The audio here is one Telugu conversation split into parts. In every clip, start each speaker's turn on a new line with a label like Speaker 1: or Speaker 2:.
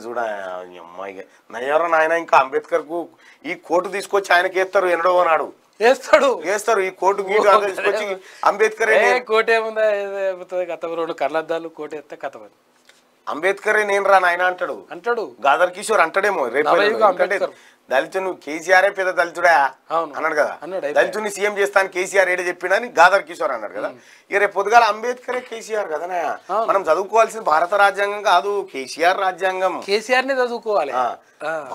Speaker 1: ఇక చూడ అమ్మాయి నయ్యారో నాయన ఇంకా అంబేద్కర్కు ఈ కోటు తీసుకొచ్చి ఆయనకి వేస్తారు ఎన్నడో నాడు
Speaker 2: వేస్తాడు.
Speaker 1: వేస్తారు ఈ కోటు తీసుకొచ్చి అంబేద్కర్
Speaker 2: ఏ కోట ఏముందా కథ రెండు కళ్ళద్దాలు కోట ఎత్తే కథ
Speaker 1: అంబేద్కరే నేను రా నాయన అంటాడు.
Speaker 2: అంటాడు.
Speaker 1: గాదర్ కిషోర్ అంటాడేమో రేపు
Speaker 2: అంబేద్కర్.
Speaker 1: దళితుని కేసీఆర్ పెద్ద దళితుడా. అన్నాడు కదా. దళితుని సీఎం చేస్తాను కేసీఆర్ ఏడే చెప్పినని గాదర్ కిషోర్ అన్నాడు కదా. ఇక రేపు పొద్దుగాల అంబేద్కరే కేసీఆర్
Speaker 2: అవును.
Speaker 1: మనం చదువుకోవాల్సింది భారత రాజ్యాంగం కాదు కేసీఆర్ రాజ్యాంగం.
Speaker 2: కేసీఆర్ని చదువుకోవాలి.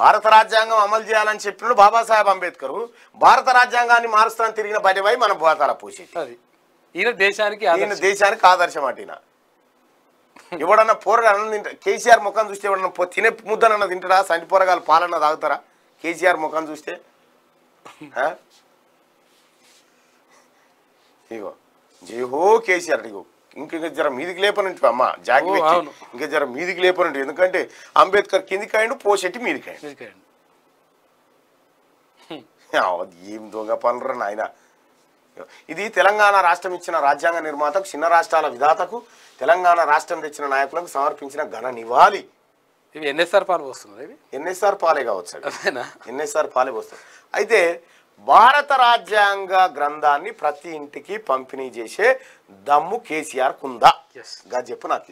Speaker 1: భారత రాజ్యాంగం అమలు చేయాలని చెప్పినాడు బాబాసాహెబ్ అంబేద్కర్. భారత రాజ్యాంగాన్ని మారుస్తానని తిరిగిన బయటపై మనం పోతారా పోసి
Speaker 2: ఈయన దేశానికి
Speaker 1: ఈయన. దేశానికి ఆదర్శం అటిన ఎవడన్నా పోరగా అన్నం తింటా కేసీఆర్ ముఖం చూస్తే ఎవడన్నా తినే ముద్దనన్న తింటాడా సంటి పోరగాలు పాలన్న తాగుతారా కేసీఆర్ ముఖం చూస్తే? ఇగో జేహో కేసీఆర్ ఇగో ఇంక ఇంక జర మీదికి లేపనంటు అమ్మ.
Speaker 2: అవును.
Speaker 1: ఇంకా జర మీదికి లేపనంటు ఎందుకంటే అంబేద్కర్ కిందికి అయిండు పోషెట్టి మీదికి? ఆ, ఏం దొంగ పనురా నాయన ఇది తెలంగాణ రాష్ట్రం ఇచ్చిన రాజ్యాంగ నిర్మాతకు చిన్న రాష్ట్రాల విధాతకు తెలంగాణ రాష్ట్రం తెచ్చిన నాయకులకు సమర్పించిన ఘన నివాళి.
Speaker 2: ఇవి ఎన్ఎస్ఆర్ పాలు ఇవి?
Speaker 1: ఎన్ఎస్ఆర్ పాలే కావచ్చు ఎన్ఎస్ఆర్ పాలే వస్తుంది అయితే భారత రాజ్యాంగ గ్రంథాన్ని ప్రతి ఇంటికి పంపిణీ చేసే దమ్ము కేసీఆర్ కుందా. గా చెప్పు నాకు